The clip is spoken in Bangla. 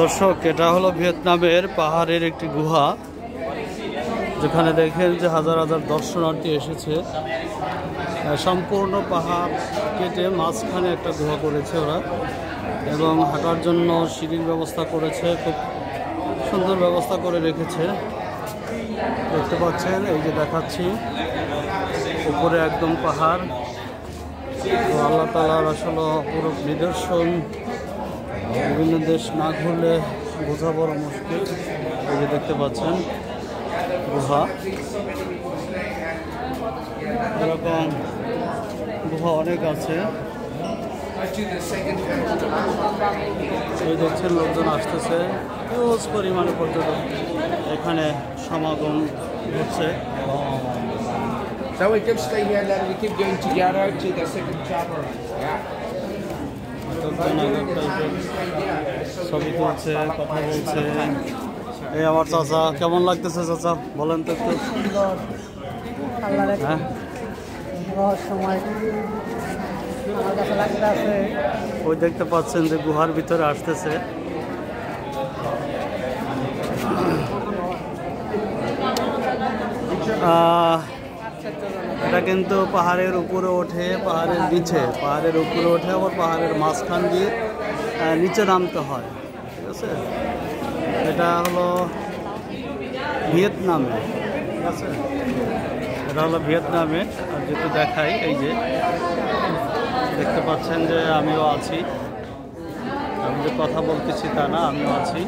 দর্শক, এটা হলো ভিয়েতনামের পাহাড়ের একটি গুহা, যেখানে দেখেন যে হাজার হাজার দর্শনার্থী এসেছে। সম্পূর্ণ পাহাড় কেটে মাঝখানে একটা গুহা করেছে ওরা এবং হাঁটার জন্য সিঁড়ির ব্যবস্থা করেছে, খুব সুন্দর ব্যবস্থা করে রেখেছে। দেখতে পাচ্ছেন, এই যে দেখাচ্ছি, উপরে একদম পাহাড়। আল্লাহ তালার আসলে পুরো নিদর্শন। বিভিন্ন দেশ না ঘুরলে বোঝা বড় মুশকিল। এই যে দেখতে পাচ্ছেন গুহা। এরকম গুহা অনেক আছে। এই দেখছেন লোকজন আসতেছে হিউজ পরিমাণে পর্যটক এখানে সমাগম হচ্ছে। So we can stay here and then we keep going together to the second chapel. Yeah. এক টাইপের ছবি তুলছে কথা বলছে। এই আমার চাচা কেমন লাগতেছে চাচা? বলেন তো একটু। হ্যাঁ? ওই দেখতে পাচ্ছেন যে গুহার ভিতরে আসতেছে। আহ, এটা কিন্তু পাহাড়ের উপরে ওঠে, পাহাড়ের নিচে। পাহাড়ের উপরে ওঠে আবার পাহাড়ের মাঝখান দিয়ে নিচে নামতে হয়। ঠিক আছে? এটা হলো ভিয়েতনামে। ঠিক আছে? এটা হলো ভিয়েতনামে। আর যেহেতু দেখাই, এই যে, দেখতে পাচ্ছেন যে আমিও আছি। আমি যে কথা বলতেছি তা না, আমিও আছি।